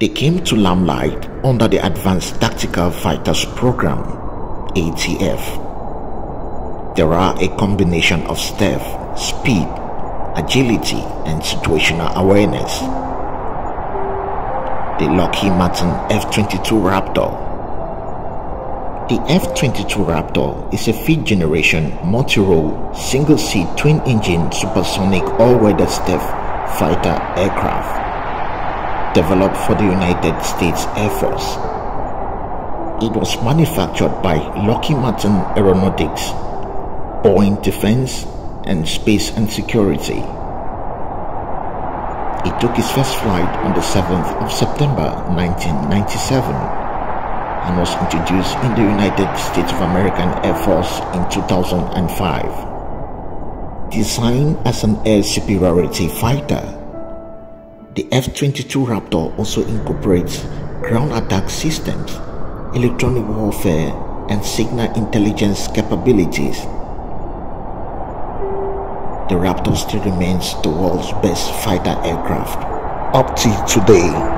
They came to limelight under the Advanced Tactical Fighters Program ATF. There are a combination of stealth, speed, agility, and situational awareness. The Lockheed Martin F-22 Raptor the F-22 Raptor is a fifth-generation multi-role, single-seat twin-engine supersonic all-weather stealth fighter aircraft developed for the United States Air Force. It was manufactured by Lockheed Martin Aeronautics, Boeing Defense, and Space and Security. It took its first flight on the 7th of September 1997 and was introduced in the United States of American Air Force in 2005. Designed as an air superiority fighter, the F-22 Raptor also incorporates ground attack systems, electronic warfare, and signal intelligence capabilities. The Raptor still remains the world's best fighter aircraft up to today.